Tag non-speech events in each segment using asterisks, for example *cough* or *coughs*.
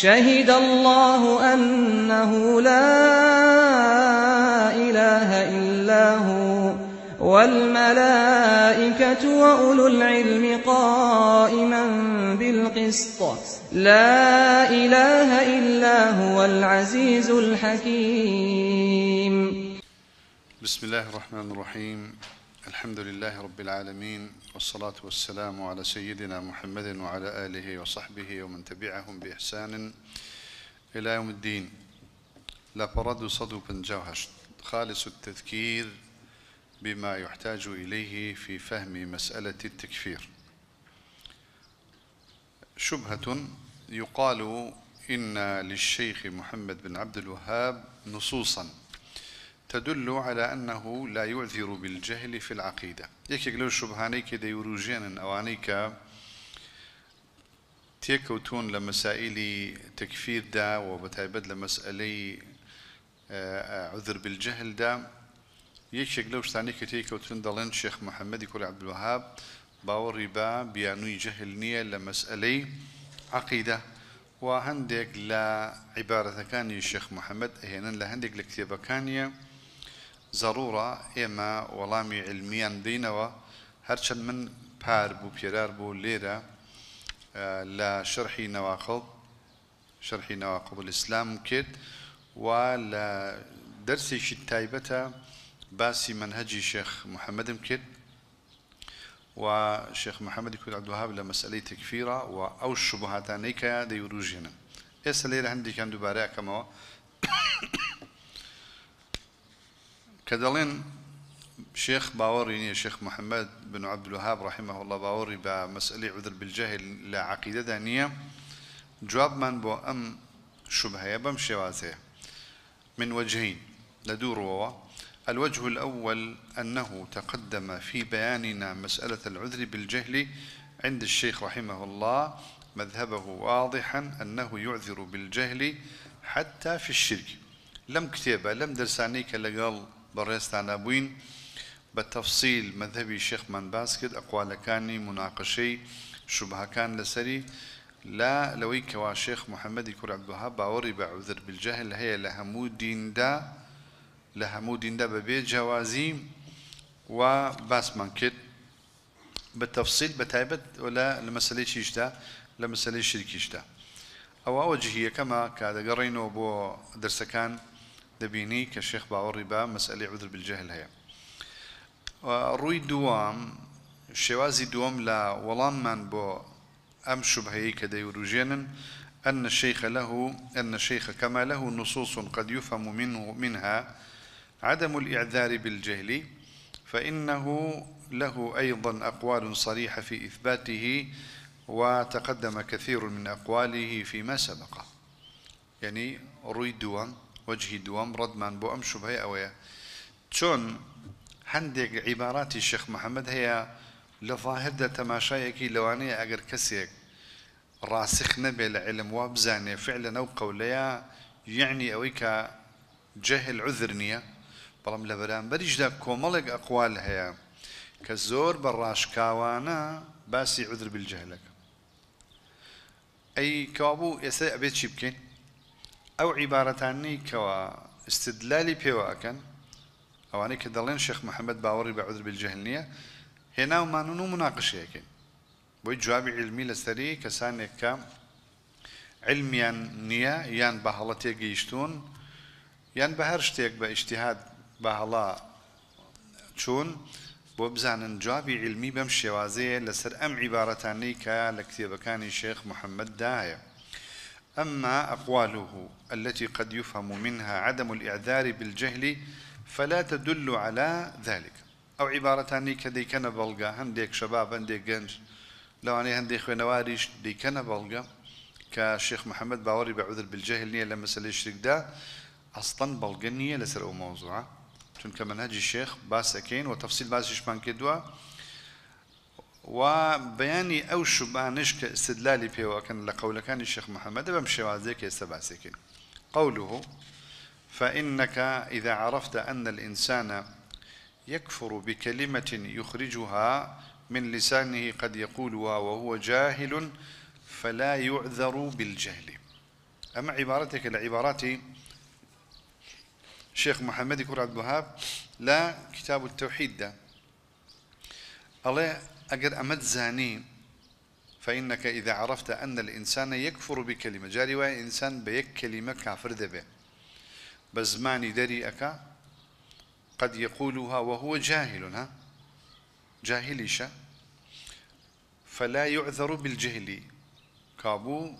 شهد الله أنه لا إله إلا هو والملائكة وأولو العلم قائما بالقسط لا إله إلا هو العزيز الحكيم بسم الله الرحمن الرحيم الحمد لله رب العالمين والصلاة والسلام على سيدنا محمد وعلى آله وصحبه ومن تبعهم بإحسان إلى يوم الدين. لا فرد صدو بنجوهش خالص التذكير بما يحتاج إليه في فهم مسألة التكفير. شبهة يقال إن للشيخ محمد بن عبد الوهاب نصوصا. تدل على أنه لا يعذر بالجهل في العقيدة. يكيك لو شبهاني كده يروجين أوانيك تيكوتون لمسائل تكفير دا وبتعبد لمسألة عذر بالجهل دا. يكيك لو شتاني كتيكوتون دلين شيخ محمد يقول عبد الوهاب باوري با بيانوي جهل نية لمسألة عقيدة. وهندك لا عبارة كان الشيخ محمد هنا لهندك لكتابة كانية. ضرورة إما وڵامی علمیان دینەوە هەرچەند من پار بوو پێرار بوو لێرە لە شەرحی نەواقڵ شەرحی نەواقب الإسلام کرد و لە دەرسێکی تایبەتە باسی منهجی شێخ محەممەدم کرد و شێخ محەممەدی کورد عبدوهاب لە مەسلەی تەکفیرە و ئەو شبهاتانەی کە دەیوروژێنن ئێستا لێرە هەندێکیان كدلين شيخ باوري شيخ محمد بن عبد الوهاب رحمه الله باوري بمسألة عذر بالجهل لا عقيدة دانية. جواب من بو أم شبهة بم شوازة. من وجهين لدور ووا. الوجه الأول أنه تقدم في بياننا مسألة العذر بالجهل عند الشيخ رحمه الله مذهبه واضحا أنه يعذر بالجهل حتى في الشرك. لم كتابة لم درسانيك لقال بەڕێستانە بووین. بە تەفسیل مەذهبی شێخمان باس کرد ئەقوالەکانی مناقشەی شوبهەکان لەسەری. لا لەوەی کەوا شێخ محەممەدی کوڕعبدوها باوەڕی بە عوذر بالجهل هەیە لە هەموو دیندا لە هەموو دیندا بەبێ جیاوازی و باسمان کرد. بە تەفسیل بە تایبەت لە مەسلەی چیشدا لە مەسلەی شرکیشدا ئەوە ئەوە جهیەکەمە کە دەگەڕێنەوە بۆ دبيني كشيخ باوري با مسألة عذر بالجهل هي. روي دوام شوازي دوام لا ولام من بو أم شبهي كدي وروجين أن الشيخ له أن الشيخ كما له نصوص قد يفهم منه منها عدم الإعذار بالجهل فإنه له أيضا أقوال صريحة في إثباته وتقدم كثير من أقواله فيما سبق. يعني روي وجهي دوام ردمان بو أم شبهة أويا. چون هندێک عیباراتی شێخ محەممەد هەیە لە ظاهردا تەماشایەکی لەوانەیە ئەگەر کەسێک ڕاسخ نەبێ لە علم وا بزانێ فعلە نەو قەولەیە یعنی ئەوەی کە جەهل عذر نییە بەڵام لە بەرامبەریشدا کۆمەڵێک ئەقوال هەیە کە عذر ئەی کابوو ئێستا ئەبێت چی بکەین ئەو عیبارەتانی کەەوە استدلالی پێوە ئەەکەن ئەوانەی کە دەڵێن شێخ محەممەد باوەڕی بە عودر بالجهل نییە هێناومانون و مناقشەیەکەین بۆی جوابی علمی لەسەری کەسانێک کە علمیان نییە یان بە هەڵە تێگەیشتون یان بە هەر شتێک بە ئیشتیهات بە هەڵا چوون بۆ بزانن جوابی علمی بەم شێوازەیە لەسەر ئەم عیبارەتانەی کە لە کتێبەکانی شێخ محەممەد داهەیە أما أقواله التي قد يفهم منها عدم الإعذار بالجهل فلا تدل على ذلك. أو عبارتان كدي كان بلغا هنديك شباب هنديك جنج. لو أنا هنديك خوينواريش دي كان بلغا. كشيخ محمد باوري بعذر بالجهل نية لما سليش دا؟ أصلا بلغنية لسر أو موضوعة چونکە منهجی شێخ باسەکەین و تەفسیل باسیشمان وبياني أو شبانش كاستدلال بيو كان لقول كان الشيخ محمد بم شوازيك يستباسكين قوله فإنك إذا عرفت أن الإنسان يكفر بكلمة يخرجها من لسانه قد يقولها وهو جاهل فلا يعذر بالجهل. أما عبارتك لعباراتي شيخ محمد كور عبد الوهاب لا كتاب التوحيد. ده الله أجر أمد زاني فإنك إذا عرفت أن الإنسان يكفر بكلمة جاري واي إنسان بيك كلمة كافر دبه بزماني دري أكا؟ قد يقولها وهو جاهل ها؟ جاهليش فلا يعذر بالجهل. كابو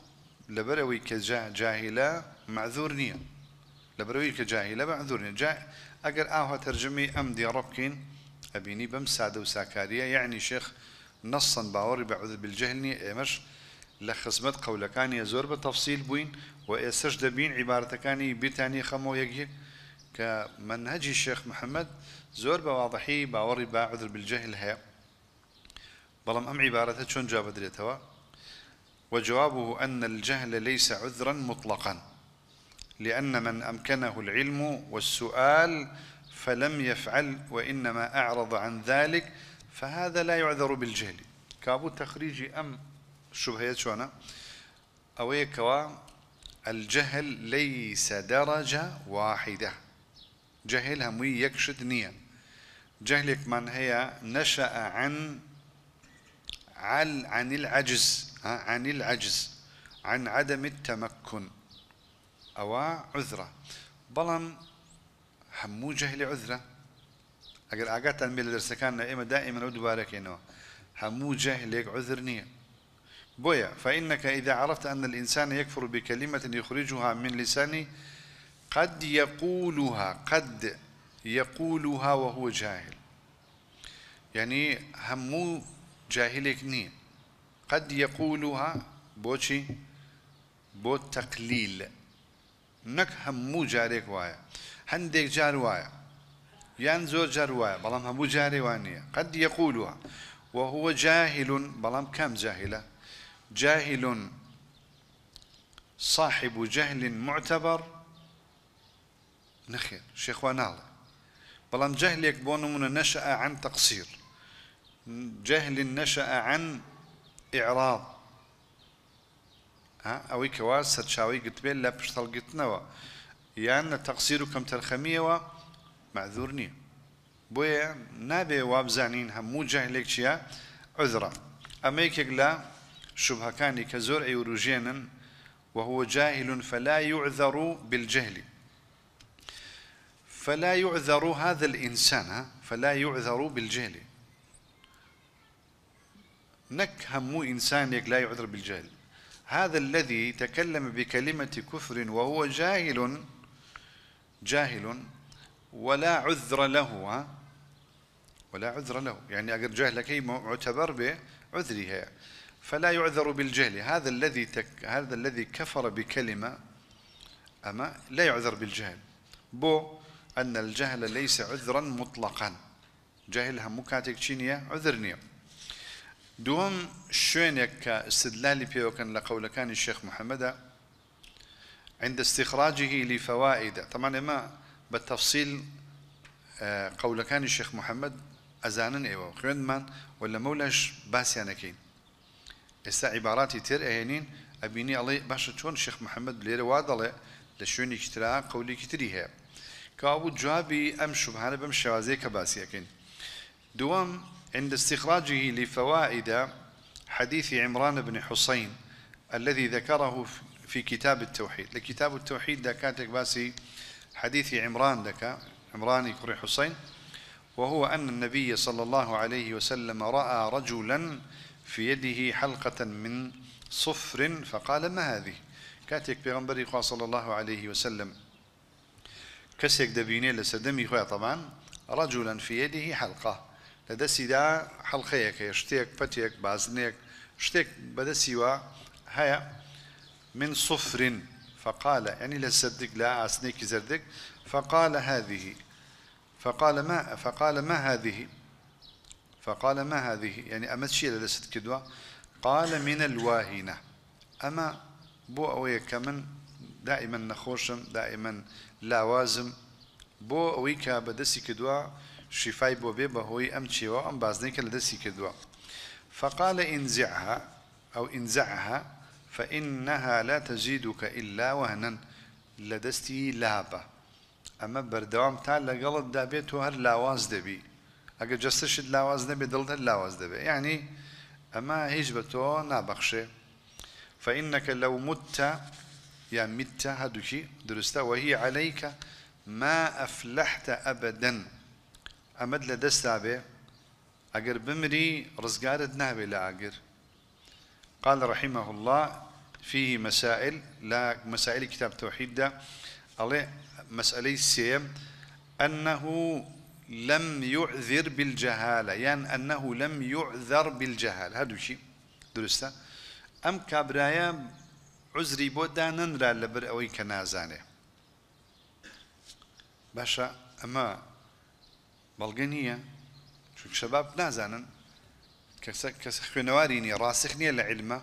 لبروي كجاهلة معذور نية. لبروي كجاهلة معذور نية. جا أجر آه ترجمي أبيني سادة وساكارية. يعني شيخ نصا باوري بعوذ بالجهل نية إمش لخصمت قولكاني زور بتفصيل بوين وإسش دبين عبارتكاني بتاني خمو يجيك كمنهج الشيخ محمد زور بواضحي باوري بعذر بالجهل هي بلام أم عبارته شون جاب دريتها. وجوابه أن الجهل ليس عذرا مطلقا لأن من أمكنه العلم والسؤال فلم يفعل وإنما أعرض عن ذلك فهذا لا يعذر بالجهل. كابو تخريج أم شبهيات شونا؟ أو كوا الجهل ليس درجة واحدة. جهل هموي يكشد نيا جهلك من هي نشأ عن عن العجز عن العجز عن عدم التمكن. أو عذرة. بلان همو جهل عذرة. أقل أقات الميل درسكان إما دائما إنه همو جهلك عذر نية بويا فإنك إذا عرفت أن الإنسان يكفر بكلمة يخرجها من لسانه قد يقولها قد يقولها وهو جاهل. يعني همو جاهلك نية قد يقولها بوشي بو تقليل نك همو جاريك وايا. هنديك جار وايا. يان زور جار وايا. بلام همو جاري وانية قد يقولها. وهو جاهل بلام كم جاهلة؟ جاهل صاحب جهل معتبر. نخير. شيخ ونال بلام جهلك بونمون نشأ عن تقصير. جهل نشأ عن إعراض. ها؟ أو كوا سرشاوي قلت بين لا بشتل يان تقصير كم ترخمية معذورني. بويا نابي وابزانين همو جهلك شيا؟ عذرا. أما لا شبه كان كزور أيوروجينا وهو جاهل فلا يعذر بالجهل. فلا يعذر هذا الإنسان فلا يعذر بالجهل. نك همو إنسانك لا يعذر بالجهل. هذا الذي تكلم بكلمة كفر وهو جاهل جاهل ولا عذر له ولا عذر له. يعني أجر جهلك هي معتبر بعذرها فلا يعذر بالجهل. هذا الذي تك هذا الذي كفر بكلمة أما لا يعذر بالجهل. بو أن الجهل ليس عذرا مطلقا. جهلها مكاتك شينيا عذرنيا دوم شوينك كاستدلالي بيوكن لقول الشيخ محمد. عند استخراجه لفوائد. طبعا ما بالتفصيل آه، قول كان الشيخ محمد أزانا إيوه من ولا مولاش باسيانكين استا عباراتي تر أهينين أبيني الله باشا شون الشيخ محمد ليرة وادلة لشوني كترا قولي كتري هي كابو جوابي أم شبهانة بم شوازي كباسيكين دوام عند استخراجه لفوائد حديث عمران بن حسين الذي ذكره في كتاب التوحيد. لكتاب التوحيد ده كاتك باسي حديث عمران دك عمران يكري حسين. وهو أن النبي صلى الله عليه وسلم رأى رجلا في يده حلقة من صفر فقال ما هذه؟ كاتك بيغنبري صلى الله عليه وسلم. كسيك دبيني لسدمي طبعا رجلا في يده حلقة. لدەستیدا حەڵخەیەکە شتێک پەتێک بازنێک شتێک بەدەستیوە هەیە من صفر. فقال يعني لسدك لا أسنيك زردك فقال هذه. فقال ما فقال ما هذه؟ فقال ما هذه؟ يعني أما تشيل لست كدوة. قال من الواهنة. أما بو أوي كمن دائما نخوشم دائما لاوازم بو أوي كبدسي كدوة بۆ بێ بەهۆی ئەم چێوە ئەم بازنەی کە لە دەستی کردووە فقال انزعها أو انزعها. فإنها لا تزيدك إلا وهنا لدستي لابة أما بردوام تا لقلت دابيت هر لاواز دبي. أجا جستشد لاواز دبي دلت لاواز دبي. يعني أما هيج بتو نابخشي. فإنك لو مت يا مت هدوشي درستا وهي عليك ما أفلحت أبدا. أمد لدستا به أجر بمري رزقارد نهبي لا أجر قال رحمه الله فيه مسائل لا مسائل كتاب توحيد ده. عليه مسألة سيم أنه لم يعذر بالجهالة. يعني أنه لم يعذر بالجهالة. هذا شيء. درسته؟ أم كابرايا عذري بودا ننرى لبر أوي كنازانة. باشا أما بلغنية شو شباب نازانا كس خوێنەواری راسخ نییە لە عیلمە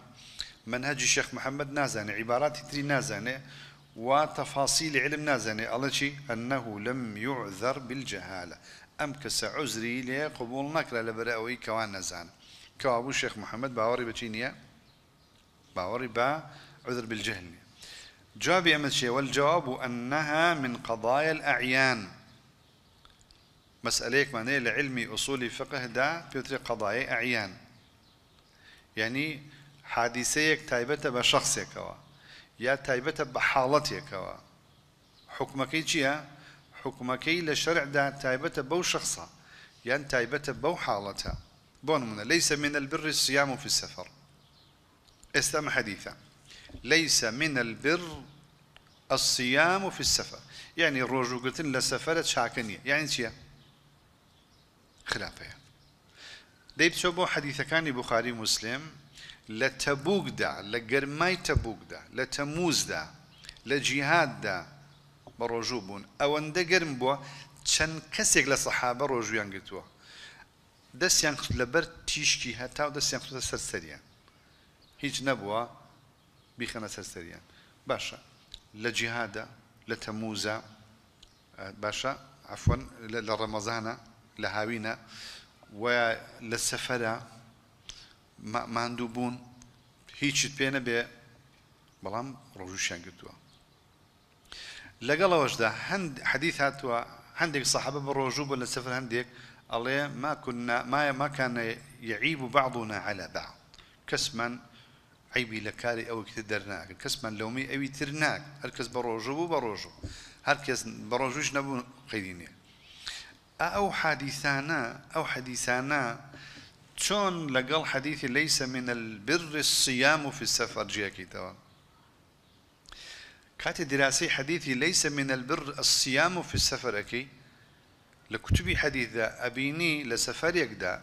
منهج الشيخ محمد نازانێ عبارات تری نازانێ وتفاصيل علم نازاني. الله شيء أنه لم يعذر بالجهالة. أم كس عذري لي قبول نكرة لبرأوي كوان نزان كوابو الشيخ محمد باوري بتشينيا باوري با عذر بالجهل جواب أمد شيء والجواب أنها من قضايا الأعيان. مسألة معناه لعلمي أصول فقه دا في قضايا أعيان. يعني حادثيك تايبة بشخصك يا تايبة بحالتك حكمك جيا حكمك لشرع دا تايبة بو شخصا يعني تايبة بو حالتها بون ليس من البر الصيام في السفر استمع حديثا ليس من البر الصيام في السفر يعني الرجوع قلت لسفرة شاكنية يعني شيء خلافه دەیت چۆ بۆ حەدیثەکانی بخاری مسلم لە تەبووکدا لە گەرمای تەبووکدا لە تەموزدا لە جیهاددا بە ڕۆژوو بوون. ئەوەندە گەرم بووە چەند کەسێک لە سەحابە ڕۆژویان گرتووە. دەستیان لەبەر تیشکی هەتا و دەستیان خستە سەرسەریان هیچ نەبووە بیخەنە سەرسەریان باشە لە جیهادا لە تەموزە باشە عفۆن لە ڕەمەزانە لە هاوینە و لە سەفەرە ماندوو بوون هیچت پێ نەبێ بەڵام ڕۆژوشیان گرتووە. لەگەڵەوەشدا هەند حەدیث هاتووە هەندێک سەحەبە بە ڕۆژوو بە لە سفر هەندێک ئەڵێ ماکونا مایە ماکانە یعیب و بعضونا على بعض. کەسمان عیبی لە کاری ئەوە کتە دەرناکرد کەسمان لەومی ئەوی تر ناک. هەرکەس بە ڕۆژوو بوو بە ڕۆژوو. هەرکەس بە ڕۆژوش نەبوون قەیدینێ ئەو حادیسانە ئەو حەدیسانە شون لقال حديث ليس من البر الصيام في السفر؟ جيكي توا كاتي دراسي حديثي ليس من البر الصيام في السفر أكي. لكتبي حديث ذا أبيني لسفر دا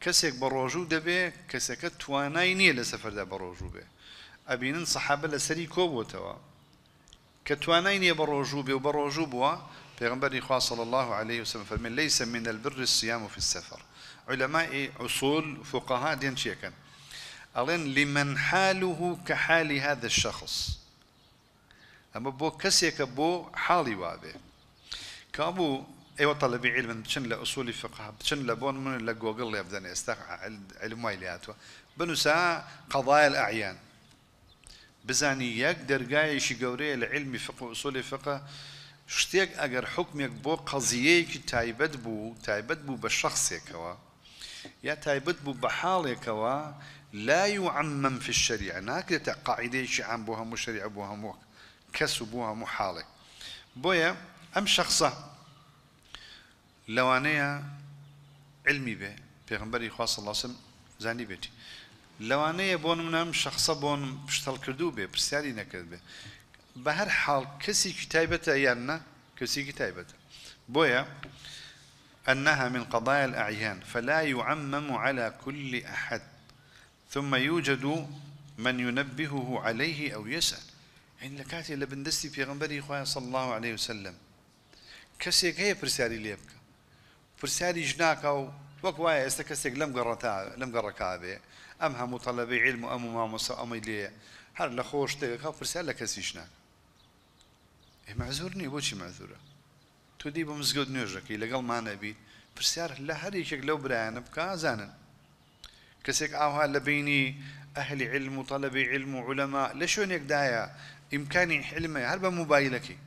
كسيك بروجو دبي كسيك توانايني لسفر دا بروجو به أبينن صحابة لسري كوبو توا كتوانايني بروجو به وبروجو بوا خوا صلى الله عليه وسلم فرمي ليس من البر الصيام في السفر. علماء أصول فقهاء دين شيكا ألين لمن حاله كحال هذا الشخص. أما بو كسيك بو حالي وابه كابو أيوه طلبي علم بشن لاصول فقه بشن لبون من لجوجل يبدا يستقع علم وايلياتو بنسا قضايا الأعيان. بزاني يقدر قايش يقوري العلم فقه أصول فقه شتێک ئەگەر حکمێک بۆ قەزیەیەکی تایبەت بوو تایبەت بوو بە شخصێکەوە یا تایبەت بوو بە حاڵێکەوە لا يعمم في الشريعة. ناكرة قاعدة عام بوها مو شريعة بوها مو كس بوها مو حالك بويا أم شخصة لوانية علمي به پیغمبری خوا صلی الله علیه وسلم زانی بێتی. لەوانەیە بۆ منم شخصە بۆن پشتەڵ کردو بێ پرسیاری نەکرد بێ. بهر حال كسي كتابة أيانا كسي كتابة بويا أنها من قضايا الأعيان فلا يعمم على كل أحد. ثم يوجد من ينبهه عليه أو يسأل. يعني لكاتي لبندستي في غنبري إخوة صلى الله عليه وسلم. كسيك هي برسالي ليبك برسالي جناك أو وكوايا استكسيك لم قرتا لم قركا به أمها مطلبي علم أم ما مسا أمي ليه هر لخوش تيك برسالة كسي جناك معزور نییە بۆچی مەزورە تو دی بە مزگەوت نوێژەکەی لەگەڵ مانەبییت پرسیار لە هەر یەکێک لەو برایانە بکە زانن کەسێک ئاها لە بینی ئەهلی علم و طلبی علم و علەما لە شوێنێکدایە ئیمکانی حلمە هەر بە موبایلەکەی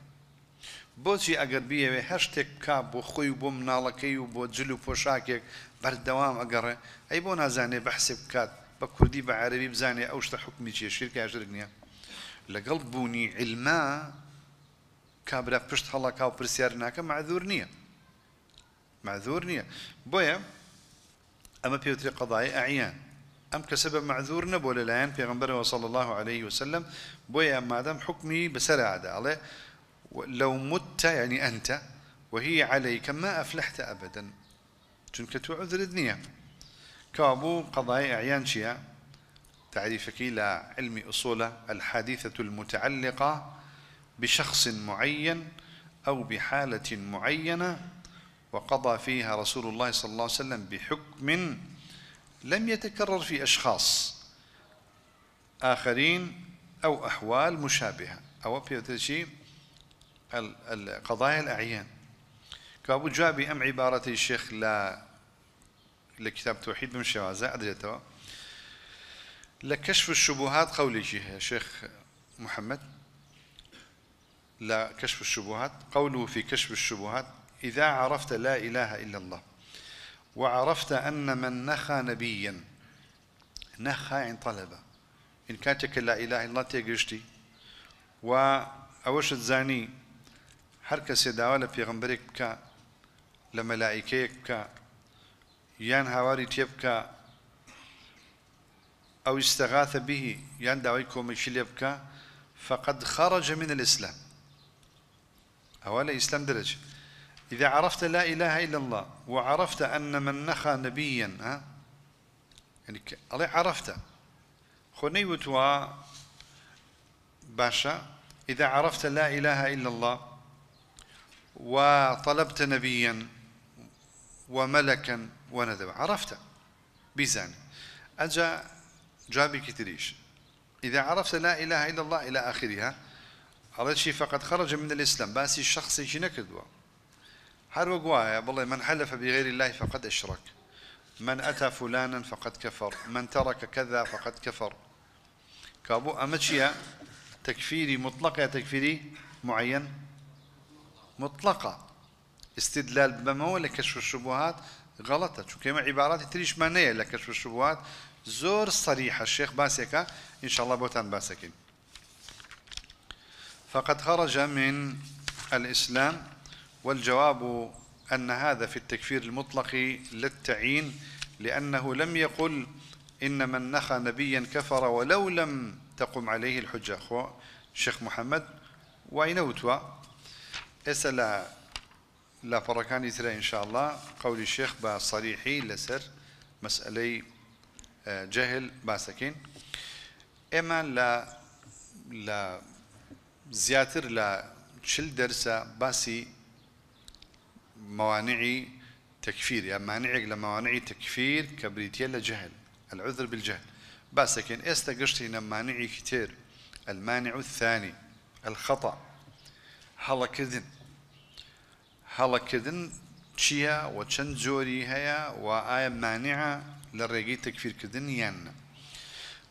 بۆچی ئەگەر بیەوێ هەر شتێک کا بۆ خۆی و بۆ مناڵەکەی و بۆ جل و پۆشاکێک بەردەوام ئەگەڕێ ئەی بۆ نازانێ بەحسێ بکات بە کوردی بە عربی بزانێ ئەو شتە حکمی چیە شیرکە ژرگ نییە. لەگەڵ بوونی علما کابرا پشت هەڵەکا و پرسیار ناکە معذور نییە معذور نییە بۆیە ئەمە پێوتری قضای ئەعیان ئەم کەسە بە معذور نەبوو لەلایەن پێغمبەرەوە صلى الله عليه وسلم. بۆیە مادەم حکمی عادە ئەڵێ لو مت يعني أنت وهي عليك ما أفلحت أبدا. چونك تو عذر الدنيا كابو قضايا أعيان شيا. تعريفك إلى علم أصول الحادثة المتعلقة بشخص معين أو بحالة معينة وقضى فيها رسول الله صلى الله عليه وسلم بحكم لم يتكرر في أشخاص آخرين أو أحوال مشابهة. أو بيوتشي القضايا الأعيان. كأبو جابي أم عبارة الشيخ لا لكتاب توحيد من شوازة أدريتوا لكشف الشبهات قولي شيخ محمد. لا كشف الشبهات قوله في كشف الشبهات إذا عرفت لا إله إلا الله وعرفت أن من نخى نبيا نخى عن طلبة إن كانت لا إله إلا الله تيجشتي وأوش الزاني هەر کەسێ داوا لە مەلایکەیەک بکە یان هاواری تێ بکە ئەو استغاثە به کۆمەکی لێ بکە فقد خرج من الإسلام. أولا إسلام درج. إذا عرفت لا إله إلا الله وعرفت أن من نخى نبيا ها؟ يعني الله عرفت خني وتوا باشا إذا عرفت لا إله إلا الله وطلبت نبيا وملكا وندبا عرفت بيزان أجا جابي كتريش إذا عرفت لا إله إلا الله إلى آخرها على شيء فقد خرج من الإسلام الشخص يجي نكدوا هر وقوايا بالله من حلف بغير الله فقد أشرك. من أتى فلانا فقد كفر من ترك كذا فقد كفر. كابو أمتشيا تكفيري مطلق يا تكفيري معين؟ مطلقة. استدلال بما لكشف الشبهات غلطة. شو كما عبارات تريش معنية لكشف الشبهات. زور صريحة. الشيخ باسكا إن شاء الله بوتان باسكين فقد خرج من الإسلام والجواب أن هذا في التكفير المطلق للتعيين لأنه لم يقل إن من نخى نبيا كفر ولو لم تقم عليه الحجة. أخوة الشيخ محمد وإنوتوا ئێستا لە لاپەڕەکانی ترە ئینشاءله قولی شێخ بە سەریحی لەسەر مەسئلەی جەهل باسەکەین ئێمە لە لە زیاتر لە چل دەرسە باسی موانعی تكفير يعني مانعك لموانع تكفير كبريتيا لجهل العذر بالجهل. بس لكن استقشتنا مانعي كتير؟ المانع الثاني الخطأ. هەڵەکردن هەڵەکردن چییە و چەند جۆری هەیە و ئایا مانعە لە ڕێگەی تەکفیرکردن یانە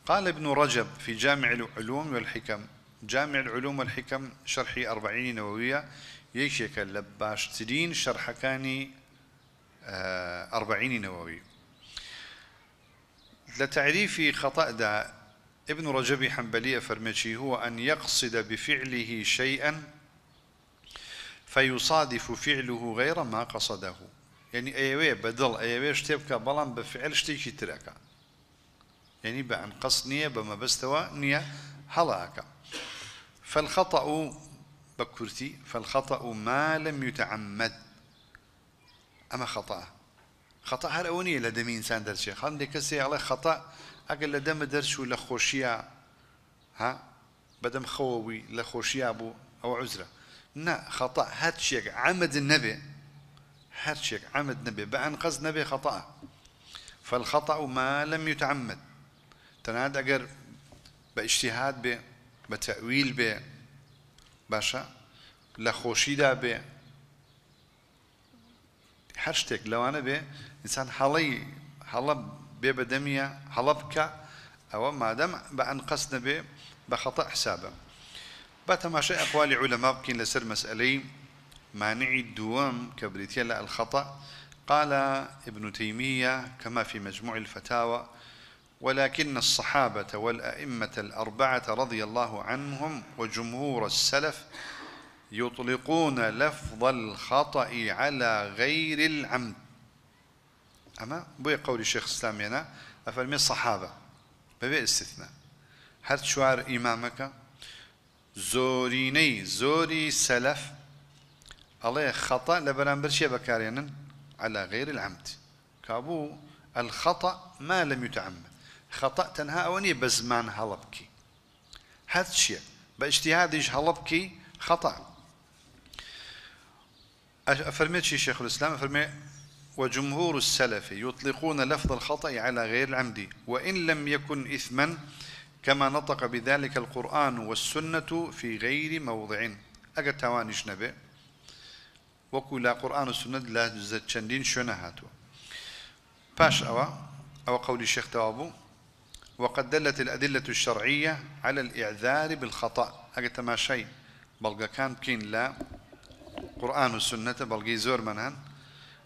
قال ابن رجب في جامع العلوم والحكم جامع العلوم والحكم شرحي أربعين نووية. يشيك لباشترين شرح كاني أربعين نووي. لتعريف خطأ دا ابن رجب حنبلية فرمشي هو أن يقصد بفعله شيئا فيصادف فعله غير ما قصده. يعني أيوه بدل أيوه شتبك بلان بفعل شتيكي تركا. يعني بأن قصد نية بما بستوى نية هلاك فالخطأ بكرتي فالخطأ ما لم يتعمد. أما خطأ خطأ هر أونية لدمي إنسان درشي خان دي كسي على خطأ أقل لدم درشو لخوشيا ها؟ بدم خووي لخوشيا أبو أو عزرة. نا خطأ هاد شيء عمد النبي. هاد شيء عمد نبي بأن قصد نبي خطأ. فالخطأ ما لم يتعمد. تناد أجر باجتهاد به بتأويل به باشا لخوشي دا به هر شتێک لەوانە بێ ئینسان هەڵی هەڵە بێ بەدەمیە هەڵە بکە. ئەوە مادەم بە ئەن قەس نەبێ بە خەتە حسابە عولەما بکەین لەسەر مەسئلەی کە بریتە لە الخطأ قال ابن تيمية كما في مجموع الفتاوى ولكن الصحابة والأئمة الأربعة رضي الله عنهم وجمهور السلف يطلقون لفظ الخطأ على غير العمد. أما بوي قول الشيخ الإسلام هنا أفرمي الصحابة؟ ببي استثناء. هر شوار إمامك؟ زوريني زوري سلف. الله خطأ لبران شيء بكارينا على غير العمد. كابو الخطأ ما لم يتعمد. خطأ تنها أوني بزمان هلبكي. هذا الشيء باجتهادش هلبكي خطأ. أفرميت شي شيخ الإسلام أفرمي وجمهور السلف يطلقون لفظ الخطأ على غير العمد وإن لم يكن إثما كما نطق بذلك القرآن والسنة في غير موضع. أجا توانيش نبي وكل قرآن والسنة لا زتشندين شنهاتو. باش أوا أو قول الشيخ توابو. وقد دلت الأدلة الشرعية على الإعذار بالخطأ. أجا ما شيء. بلغا كان كين لا. قرآن والسنة بلغي زور منهن.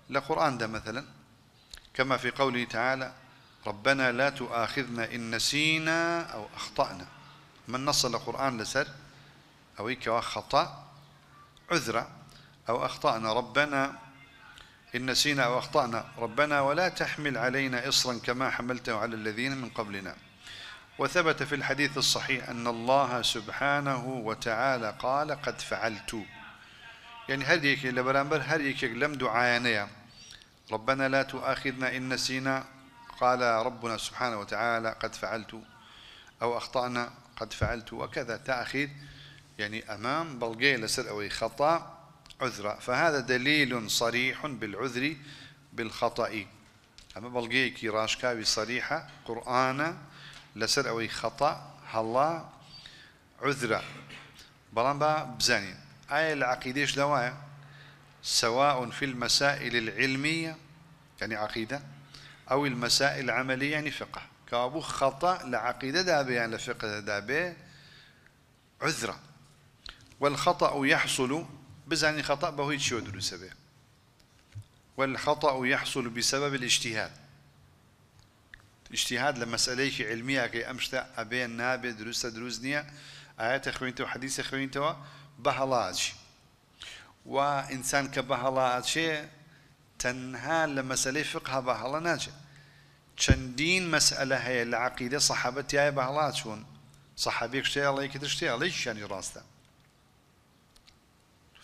لقرآن ده مثلا. كما في قوله تعالى ربنا لا تؤاخذنا إن نسينا أو أخطأنا. من نص القرآن لسر؟ أو إيكا خطأ عذرا أو أخطأنا ربنا إن نسينا أو أخطأنا. ربنا ولا تحمل علينا إصرا كما حملته على الذين من قبلنا. وثبت في الحديث الصحيح أن الله سبحانه وتعالى قال قد فعلت. يعني هر يكي لبرانبر هر يكي لم دعايانيا. ربنا لا تؤاخذنا إن نسينا. قال ربنا سبحانه وتعالى قد فعلت أو أخطأنا قد فعلت. وكذا تأخير يعني أمام بلغي لسر أو خطأ. عذرا. فهذا دليل صريح بالعذر بالخطأ. أما بلغي كي راشكاوي صريحة قرآن لسر أو خطأ هلا عذرا. بلان با بزانين آية العقيدة دوايا سواء في المسائل العلمية يعني عقيدة أو المسائل العملية يعني فقه. كابو خطأ لعقيدة دابة يعني لفقه دابة عذرة والخطأ يحصل بزاني خطأ بهو يتشو دروس به والخطأ يحصل بسبب الاجتهاد. اجتهاد لمسألة علمية كي أمشتا أبين نابي دروس دروس نية آيات خوينتو حديث خوينتو بهلاج وإنسان كبهلاج تنها لمسألة فقه بهلا ناجي چەندین مەسئلە هەیە لە عقیدە سەحابەت تایە بەهڵات صحابيك شتي كده شتي ليش يعني راسته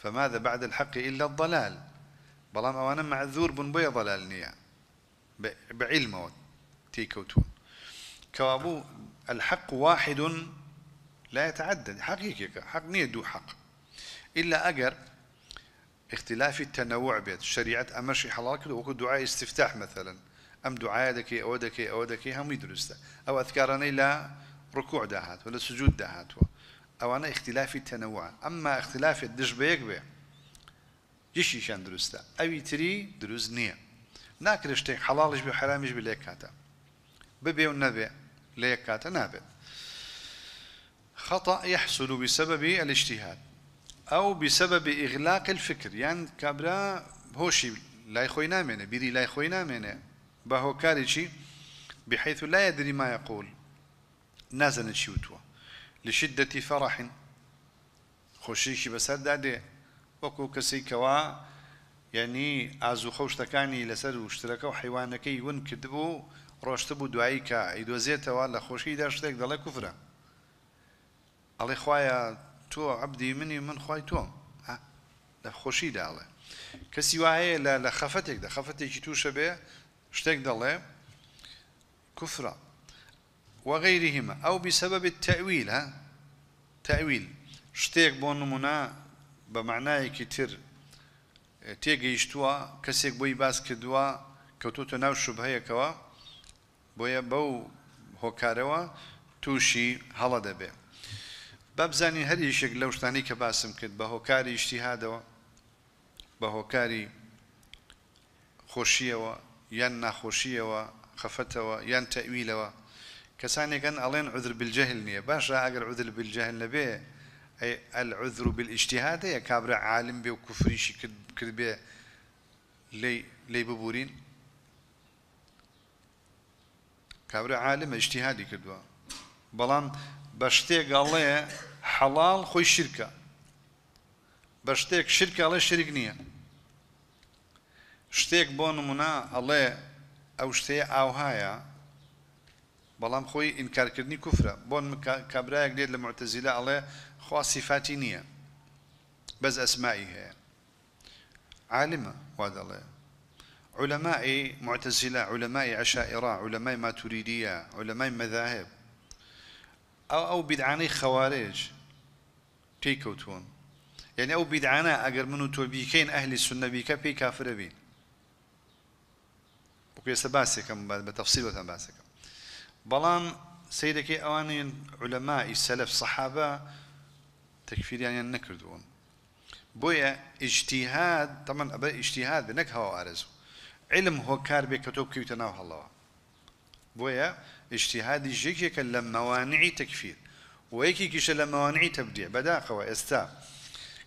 فماذا بعد الحق إلا الضلال؟ بلام أوانا معذور بن بي ضلال نيا. بعلم تيكوتون كوابو الحق واحد لا يتعدد حقيقة حق نية دو حق. إلا أجر اختلاف التنوع بيت. شريعة أمشي حلال وكو دعاء استفتاح مثلا. أم دعاء دكي أو دكي أو دكي هم يدرسته. أو أذكارني لا ركوع دهات ولا سجود دهات أو أنا اختلاف التنوع أما اختلاف الدش بيك بيه يشي شان درسته أو تري دروز نية. ناكرش تيك حلالش بي حرامش بي ليكاتا ببي والنبي ليكاتا نابي. خطأ يحصل بسبب الاجتهاد أو بسبب إغلاق الفكر. يعني كابرا هوشي لا يخوي نامنه بيري لا يخوي نامنه بهوكاريشي بحيث لا يدري ما يقول. نازل شيوتوا لشدة فرح. خۆشیشی بەسەر دادێ. وەکو کەسی کەوا یعنی ئازوو خەوشتەکانی لەسەر وشترەکە و حیوانەکەی ون کردبوو ڕۆشتە بوو دوایی کە ئەیدۆزێتەوە لە خۆشیدا شتێک دەڵێ کوفرە. ئەڵێ خوایە تۆ عبدی منی من خی تۆم. لە خۆشی داڵێ. کەسی وایە لە خەفەتێکدا خەفەتێکی تووشە بێ شتێک دەڵێ كفرة وغيرهما أو بسبب التأويل ها؟ تأويل شتێک بۆ نمونە بە معنایەکی تر تێگەیشتووە کەسێک بۆی باس کردووە کەوتوتە ناو شوبهەیەکەوە بۆیە بەو هۆکارەوە تووشی هەڵە دەبێ. بابزانین هەر یشێک لەو شتانی کە باسم کرد بە هۆکاری شتیهادەوە بە هۆکاری خۆشیەوە یان ناخۆشیەوە خفتەوە یان تەویلەوە. کەسانێکەن ئەڵێن عذر بالجهل نییە. باشە ئەگەر عذر بالجهل نەبێ ئەی العذر بالاجتهاد هەیە کابرا عالم بێ و کوفریشی کرد بێ لی لی ببورین. کابرا عالم اجتهادی کردووە. بەڵام بە شتێک ئەڵێ حەڵال خۆی شرکە. بە شتێک شرکە ئەڵێ شرک نییە. شتێک بۆ نمونە ئەڵێ ئەو شتەیە ئاوهایە. بەڵام خۆی ئینکارکردنی کوفرە. بۆن کابراایەک لێت لە معتەزیلا ئەڵێ خوا سیفاتی نییە. بەس ئەسمایی هەیە. عالمە وا علماء معتزلة علماء عشائرة علماء ماتريدية علماء مذاهب أو أو بدعاني خوارج تيكوتون يعني أو بدعانا أجر منو توبيكين أهل السنة بيكا بي كافر بين وكيس باسكم بتفصيل باسكم بلام سيدك أواني علماء السلف صحابة تكفير يعني نكردون بويا اجتهاد طبعا أبا اجتهاد بنك هوا أرزو علم هو كار بكتب كي تناو الله بويا اجتهاد جيك لما موانع تكفير ويكي كيش لما موانع تبديع بدا خوا استا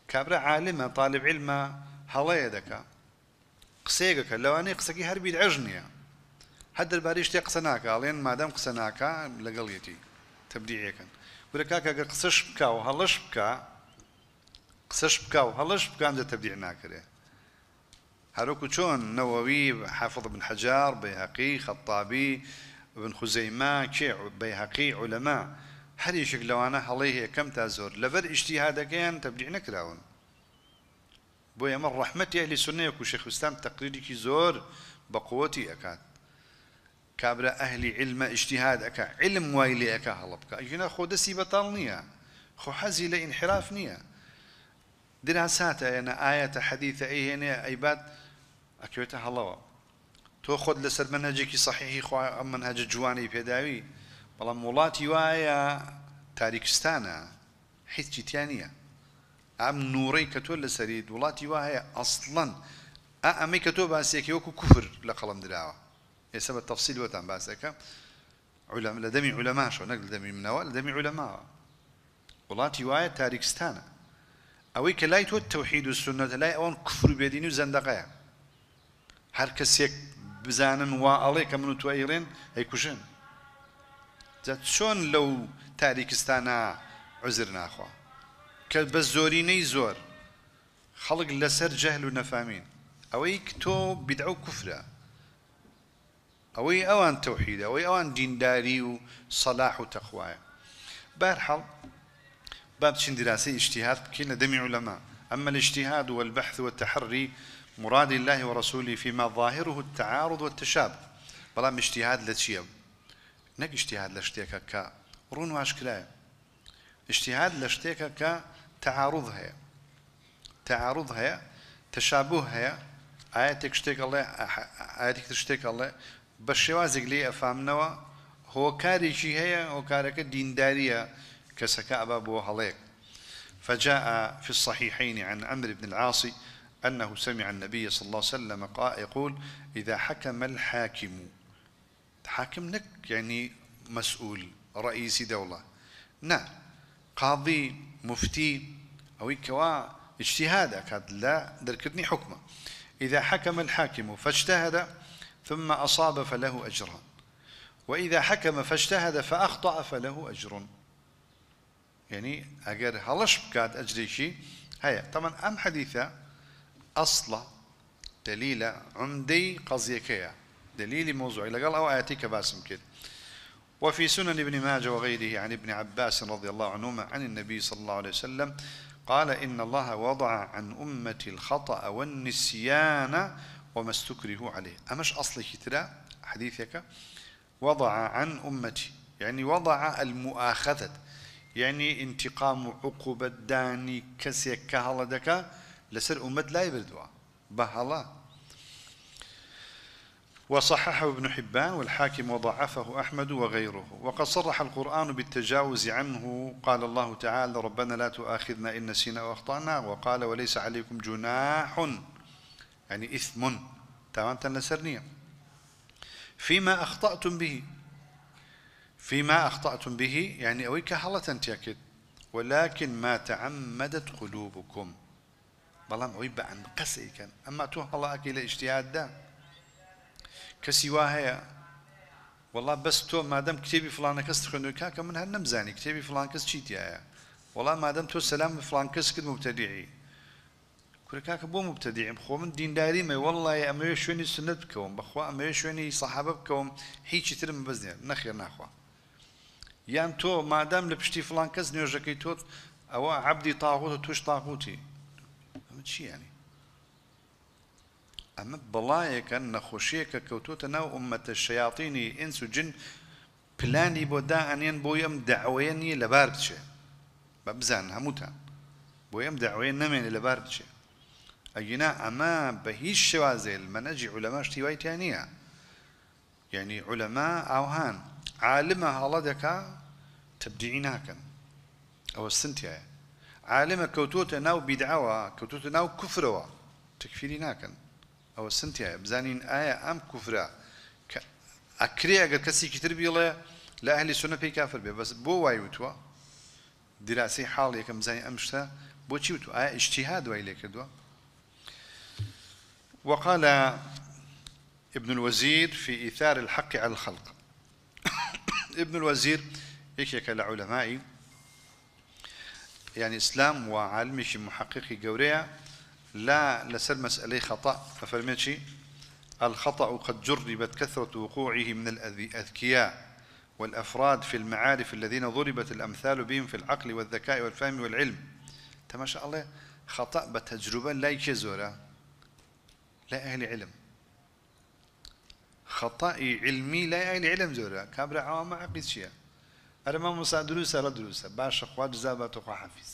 كابرا عالمة طالب علم هلا يدك قسيقك لواني قسكي هربي العجنية هەر دەربارەی شتێ قسە ناکە ئاڵێن مادەم قسە ناکە لەگەڵیەتی تبدیعەکەن ورە کاکە گە قسەش بکە و هەڵش بکە قسەش بکە و هەڵش بکان دە تبدیع ناکرێ. هەروکو چۆن نەوەوی حافظ بن حجار بەیهقی خەتابی بن خزەیما کێ بەیهقی عولەما هەریشێک لەوانە هەڵی هەیە کەم تا زۆر. لەبەر ئیشتیهادەکەیان تبدیع نەکراون. بۆ ئێمە ڕەحمەتی ئەهلی سنەیەک و شێخوستان تەقریرێکی زۆر بە قووەتی ئەکات. كابرا أهل علم اجتهاد أكا علم وايلي أكا هلبكا. يجينا خو دسي بطال نية خو حزي لإنحراف نية دراسات أنا آية حديثة أي هنا أيباد أكيوتا هلوا. تو خود لسر منهجك صحيحي خو منهج جواني بيداوي. بەڵام وڵاتی وایە تاریکستانە هیچ تیانە ئەم نوڕی کە تۆ لەسەری وڵاتی وا هەیە ئەسڵەن ئەمەی کە تۆ ئێستا بە تەفسیل وەتان باسەکە لە دەمی عولەماشەوە نەک لە دەمی منەوە لە دەمی عولەماوە وڵاتی وایە تاریکستانە. ئەوەی کە لای تۆ تەوحید و سنەتە لای ئەوان کوفر بێدینی و زەندەقەیە. هەر کەسێک بزانن وا ئەڵێ کە من و تو ئەیڕێن ئەیکوژن چۆن لەو تاریکستانە عزر ناخوا؟ کە بە زۆرینەی زۆر. خەڵک لەسەر جەهل و نەفامین. ئەوەی تۆ بدع و کوفرە ئەوەی ئەوان تەوحیدە ئەوەی ئەوان دینداری و سەلاح و بارحەڵ باب چین دراسي اجتهاد بكين دمي علماء أما الاجتهاد والبحث والتحري مراد الله ورسوله فيما ظاهره التعارض والتشابه. بلا اجتهاد لتشيب نك اجتهاد لشتيك كا رون واشكلا اجتهاد لشتيك كا تعارض هي تعارض هي تشابه هي آياتك شتيك الله آياتك تشتيك الله بە شێوازێک لێ ئەفامنەوە هۆکارێکی هەیە هۆکارەکە دینداریە کەسەکە ئەبا بۆ هەڵەیەک. فجاء في الصحيحين عن عمرو بن العاص أنه سمع النبي صلى الله عليه وسلم يقول إذا حكم الحاكم حاكم نك يعني مسؤول رئيس دولة. نا قاضي مفتي أو كوا اجتهاد أكاد لا دركتني حكمه. إذا حكم الحاكم فاجتهد ثم أصاب فله أجران وإذا حكم فاجتهد فأخطأ فله أجر. يعني أجر هلش بكات أجري شيء هيا طبعا أم حديثة أصلا دليل عمدي قضيكيا دليل موضوع إلى قال أو آياتك باسم كده. وفي سنن ابن ماجه وغيره عن ابن عباس رضي الله عنهما عن النبي صلى الله عليه وسلم قال إن الله وضع عن أمة الخطأ والنسيان وما استكره عليه. أمش أصل كترا حديثك وضع عن أمتي. يعني وضع المؤاخذة. يعني انتقام عقوبة داني كسيك كهلدك لسر أمت لا يبردوا. بهلا. وصححه ابن حبان والحاكم وضعفه أحمد وغيره. وقد صرح القرآن بالتجاوز عنه. قال الله تعالى ربنا لا تؤاخذنا إن نسينا وأخطأنا. وقال وليس عليكم جناح يعني إثم. تاوان تنسرنية فيما أخطأتم به. فيما أخطأتم به يعني أويك هلا تنتيكد ولكن ما تعمدت قلوبكم. بەڵام ئەوەی بە ئەن قەسێکەن ئەمما تۆ هەڵاکی لە ئیشتیاددا کەسی وا هەیە وڵا بەس تۆ مادەم کتێبی فلانە کەس خوێنەوەی کاکە من هەر نەمزانی کتێبی فلان کەس چیتیایە وڵام مادەم تۆ سەسلام فلان کەس کرد مبتەدیعی کورکاکە بۆ مبتەدیعم خۆ من دینداریمە وڵی ئەمەوێ شوێنی سنت بکەوم. بەخوا ئەمەوێ شوێنی سەحابە بکەوم. هیچی ترم بەزنێ. نەخێر ناخوا. یان تۆ مادام لە پشتی فلان کەس نوێژەکەی تۆت ئەوە عبدی تاغوت و توش تاغوتی. ئەمە چی ینی ئەمە بەڵایەکە نەخۆشیەکە کەوتوتە ناو ئومەتە شیاطینی ئینس و جن پلانی بۆ دائەنێن بۆ ئەم داوەیە نییە لەبار بچێ. بە بزان هەمووتان. بۆ ئەم داوەیە نەمێنێ لەبار بچێ. ئەگینا ئەمە بە هیچ شێوازێل مەنەجی عولەما شتی وایتیان نییە. یعنی عولەما ئاوهان. عالمە هەڵە دەکا تبدیعی ناکەن. ئەوە سنتایە عالمە کەوتوتە ناو بیدعەوە کەوتوتە ناو کوفرەوە تکفیری ناکەن. ئەوە سنتایە بزانین ئایا ئەم کوفرە ئەکرێ ئەگەر کەسێکی تر بیڵێ لە ئەهلی سنە پێی کافر بێ. بەس بۆ وای وتووە دراسی حاڵ یەکەم بزانین ئەم شتە بۆچی وتو ئایا اجتهاد وای لێ کردووە؟ وقال ابن الوزير في إيثار الحق على الخلق. *coughs* ابن الوزير يكيك لعلمائي يعني إسلام وعالمش محققي قوريا لا لسر مسألة خطأ. ففرميتشي الخطأ قد جربت كثرة وقوعه من الأذكياء والأفراد في المعارف الذين ضربت الأمثال بهم في العقل والذكاء والفهم والعلم. ما شاء الله خطأ بتجربة لا يكزورا لا أهل علم. خطأ علمي لا أهل علم زورا كابرا عوام عقيد شيئا. ئەرەمە موسا دروستە لە دروستە باشە خوا دزا بە تۆخوا حەفیز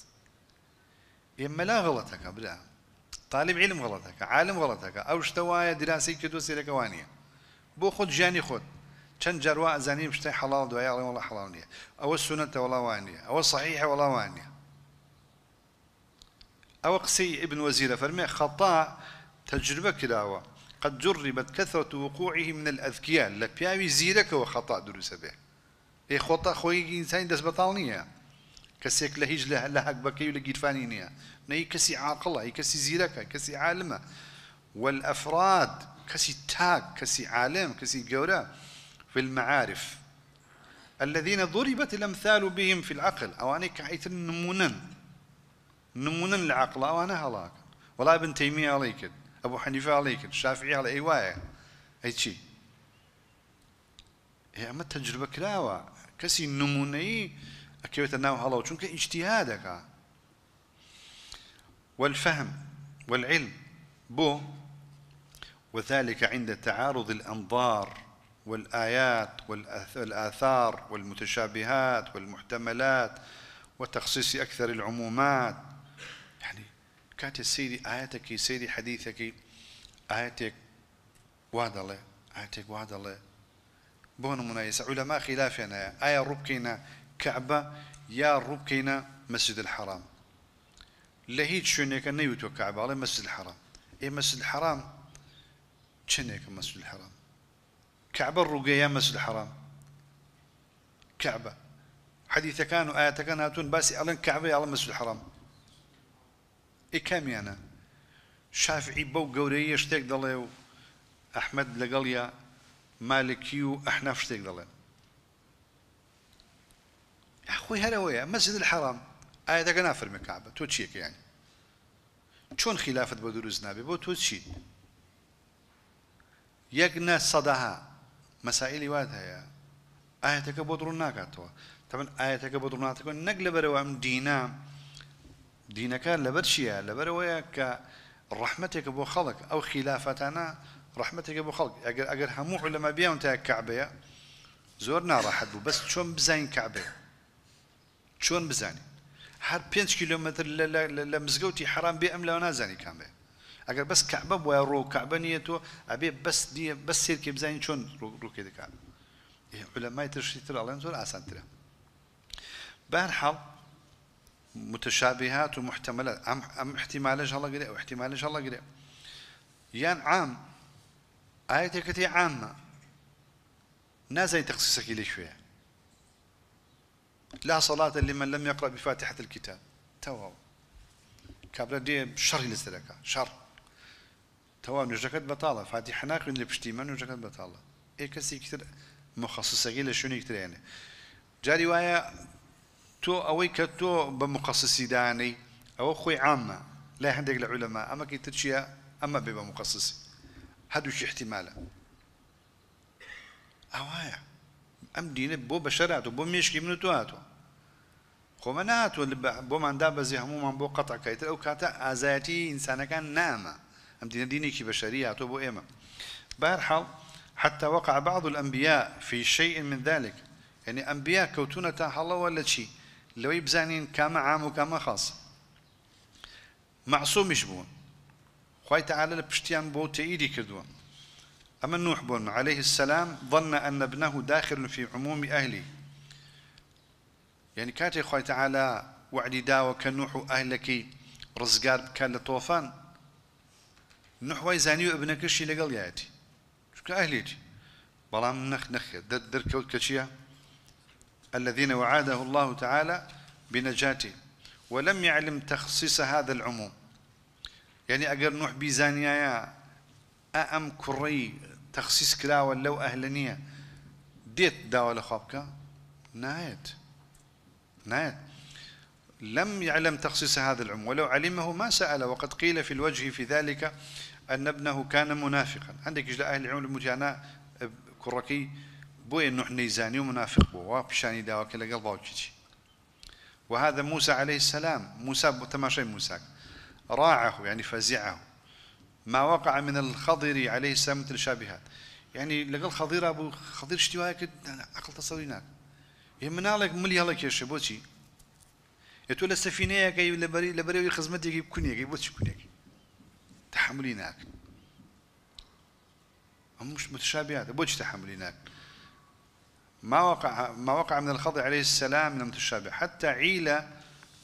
ئێمە لا غەڵەتەکە برا طالب علم غەڵەتەکە عالم غەڵەتەکە ئەو شتە وایە دراسی کردو سێرەکەوانە بۆ خۆت ژیانی خۆت چەند جاروا ئەزانیم شتەی حەڵاو دوای ئەڵێ وڵە حەڵاو نییە. ئەوە سونەتە وڵاوانە ئەوە صحیح وڵاوانە ئەوە قسەی ابن وزيرة فەرمێ خطا تجربة كراوة قد جربت كثرة وقوعه من الأذكياء. لبياوي زيرك وخطأ دروس به. دەست بەتاڵ نییە کەسێک لە هیچ لە لە حەک بەکەی لە گیرفانی نییە نەی کەسی عاقڵە هی کەسی زیرەکە کەسی عالمە والأفراد كسي تاك كسي عالم كسي جورا في المعارف. الذين ضربت الأمثال بهم في العقل. أو أنا كعيت النمونا نمونا العقل أو أنا هلاك. ولا ابن تيمية عليك. أبو حنيفة عليك الشافعي على أي واية أي شيء هي أما تجربة كلاوة كسي نموني أكيد ناو هلا وشونك اجتهادك والفهم والعلم بو وذلك عند تعارض الأنظار والآيات والآثار والمتشابهات والمحتملات وتخصيص أكثر العمومات كانت السيدي آياتك سيدي حديثك آياتك الله آياتك الله بون منايسة. علماء خلافنا آية ربكينا كعبة يا ربكينا مسجد الحرام. لهيت شنك نيوتو كعبة على مسجد الحرام. إيه مسجد الحرام؟ شنك مسجد الحرام. كعبة الرقية مسجد الحرام. كعبة. حديث كانوا آية كان هاتون بس ألين كعبة على مسجد ئەکەمیانە شافعی بەو گەورەیە شتێک دەڵێ و ئەحمد لەگەڵ یا مالکی و ئەحناف شتێک دەڵێن خۆی هەرەوەیە مەزید حرام ئایا دەگە نافرمە کابە. تۆ چیەکەیانی چۆن خلافت بە دروست نابێ؟ بۆ تۆ چی؟ یەک نە سەداها مەسائللی وات هەیە. ئاەتەکە بۆ درڕون ناکاتەوە. تەمن ئاەتەکە بۆ درڕاتەکە نەک لەبەرەوە ئەم دینام دینەکە لەبەر چییە لەبەرەوەیە کە ڕەحمەتێکە بۆ خەڵک ئەو خلافەتانە ڕحمەتێکە بۆ خەڵک ئەگەر ئەگەر هەموو لەمە بیاون تا کعبەیە زۆر ناڕاحەت بوو بەس چۆن بزانین کعبەیە چۆن بزانین هەر پێنج کیلومتر لە مزگەوتی حرام بێ ئەم لەوە نازانی کامێ ئەگەر بەس کعبە بۆە ڕۆ کعبە نیە تۆ ئەبێ بەس دیە بەس سێرکێ بزانین چۆن ڕووکێ دەکات لەمای ترشی تر ئەڵێن زۆر ئاسانترە متشابهات ومحتملات. ام احتمالش الله قريب أو احتمالش الله قريب. يان عام آية كتي عامة. نازل تخصيصك لي شوية. لا صلاة لمن لم يقرأ بفاتحة الكتاب. تواو. كابرا دي شر لسرك شر. تواو نجكت بطالة. فاتحة ناقل اللي بشتيما نجكت بطالة. إيه كسي كتير مخصصة لي شنو كتير يعني. جاري وايا كتو بمخصصي داني أو خوي عامة لا عندك العلماء أما ترشيا أما بيبقى مخصصي هادو شي احتماله ئەوایە. ئەم دینە بۆ بەشەرات و بۆ مێشکی من تو هاتووە. خۆمە ناتوە بۆماندا بەزی هەمومان بۆ قەتەکەیتر ئەو کاتە ئازایەتی ئینسانەکان نامە. ئەم دینە دینێکی بەشەری هاتۆ بۆ ئێمە. حتى وقع بعض الأنبياء في شيء من ذلك. يعني أنبياء كوتونة هلا ولا شيء لو يبزانين كما عام وكما خاص. معصوم يشبون خوي تعالى لبشتيان بو تأيدي كردوان. أما نوح بن عليه السلام ظن أن ابنه داخل في عموم أهله. يعني كاتي خوي تعالى وعدي داوة كنوح أهلك رزقار كان لطوفان. نوح ويزاني ابنك الشي لقل ياتي. شو أهليتي. بلام نخ نخ در, كوت كشيا الذين وعاده الله تعالى بنجاته ولم يعلم تخصيص هذا العموم. يعني أجر نوح بيزانيا أم كري تخصيص كراوة لو أهلنية. ديت داوة لخابك نايت. نايت. لم يعلم تخصيص هذا العم ولو علمه ما سأل. وقد قيل في الوجه في ذلك أن ابنه كان منافقا. عندك جدا أهل العلم المجانا كركي بوي إنه نيزاني ومنافق بو بشاني داوة كلا قلبه وكيتي وهذا موسى عليه السلام. موسى تماشي موسى. راعه يعني فزعه ما وقع من الخضر عليه السلام متشابهات يعني لقل خضير أبو خضير اشتواء كد عقل تصوريناك يهمنا لك ملي هلك يا يتولى السفينة كي لبري لبري خدمتي كوني كي بوتش كوني تحمليناك. هم مش متشابهات بوتش تحمليناك. ما وقع ما وقع من الخضر عليه السلام من المتشابه. حتى عيل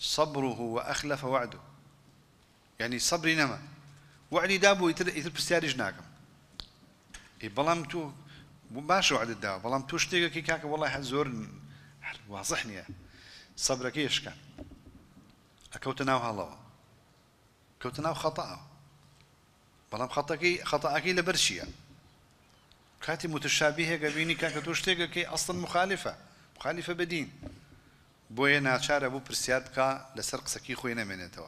صبره وأخلف وعده. يعني صبري نما. وعدي دابو يتر يتر بستارج ناكم إي بلام تو باش وعد الدابو؟ بلام تو شتيقة كي كاك والله زور واضحني. صبرك إيش كان؟ اكوتناو هلا كوتناو خطأ بلام خطأكي خطأكي لبرشيا كاتي متشابهة قبيني كاك تو شتيقة كي أصلا مخالفة مخالفة بدين. بويا ناچار ابو برسيار بكا لسرق سكي خوينا منتوا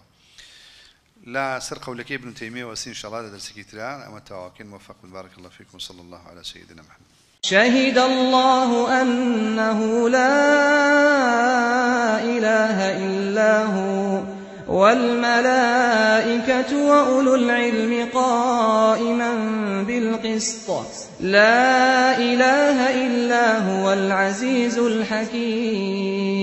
لا سر قولك ابن تيمية وسين شاء الله درس كتيران أما تواكين موفق بارك الله فيكم صلى الله على سيدنا محمد. شهد الله أنه لا إله إلا هو والملائكة وأولو العلم قائما بالقسط. لا إله إلا هو العزيز الحكيم.